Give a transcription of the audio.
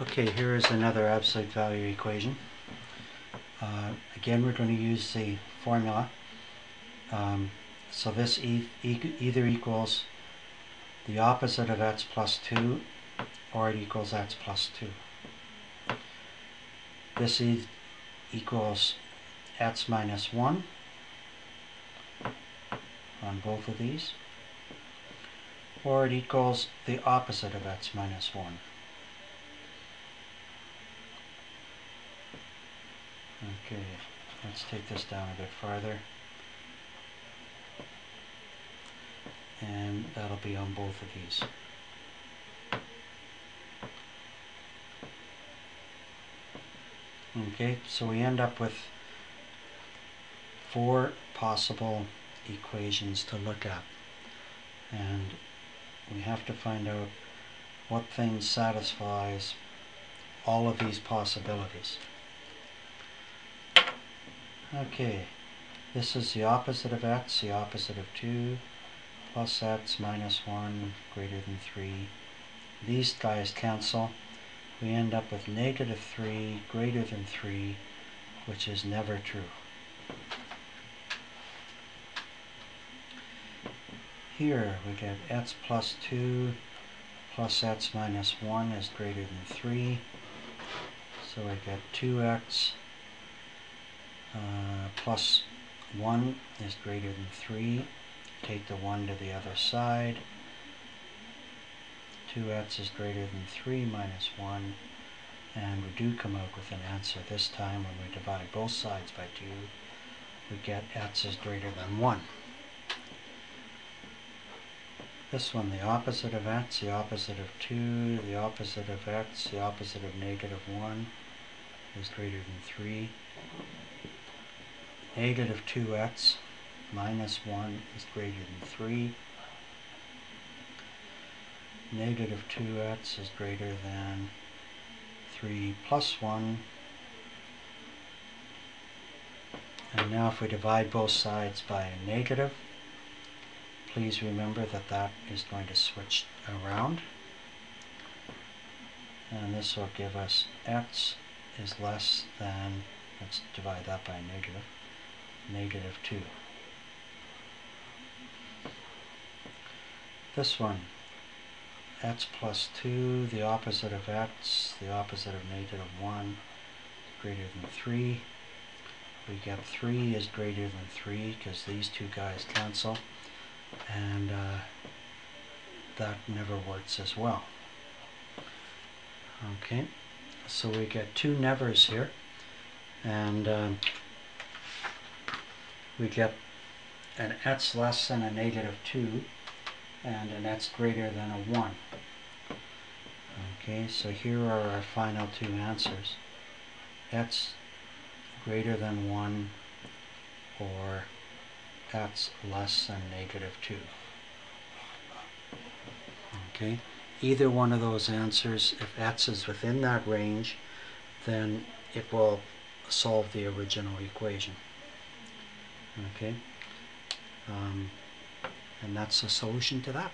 Okay, here is another absolute value equation. Uh, again, we're going to use the formula. Um, so this e e either equals the opposite of x plus 2 or it equals x plus 2. This e equals x minus 1 on both of these or it equals the opposite of x minus 1. Okay, let's take this down a bit farther. And that'll be on both of these. Okay, so we end up with four possible equations to look at. And we have to find out what thing satisfies all of these possibilities. Okay, this is the opposite of x, the opposite of 2, plus x minus 1 greater than 3. These guys cancel. We end up with negative 3 greater than 3, which is never true. Here we get x plus 2 plus x minus 1 is greater than 3. So we get 2x uh, plus 1 is greater than 3. Take the 1 to the other side. 2x is greater than 3 minus 1. And we do come out with an answer this time when we divide both sides by 2. We get x is greater than 1. This one, the opposite of x, the opposite of 2, the opposite of x, the opposite of negative 1 is greater than 3 negative 2x minus 1 is greater than 3. Negative 2x is greater than 3 plus 1. And now if we divide both sides by a negative, please remember that that is going to switch around. And this will give us x is less than, let's divide that by negative, negative 2. This one, x plus 2, the opposite of x, the opposite of negative 1, greater than 3. We get 3 is greater than 3 because these two guys cancel. And uh, that never works as well. Okay, so we get two nevers here. And um, we get an x less than a negative 2 and an x greater than a 1. Okay, so here are our final two answers. x greater than 1 or x less than negative 2. Okay, either one of those answers, if x is within that range, then it will solve the original equation okay. Um, and that's a solution to that